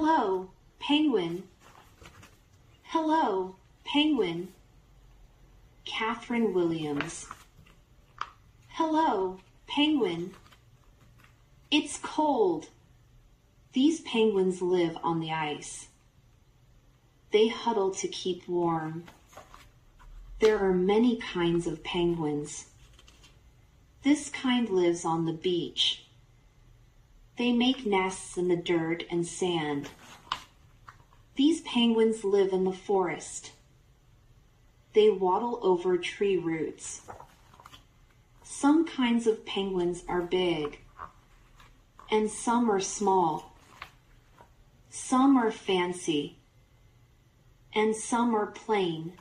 Hello, penguin. Hello, penguin. Catherine Williams. Hello, penguin. It's cold. These penguins live on the ice. They huddle to keep warm. There are many kinds of penguins. This kind lives on the beach. They make nests in the dirt and sand. These penguins live in the forest. They waddle over tree roots. Some kinds of penguins are big, and some are small. Some are fancy, and some are plain.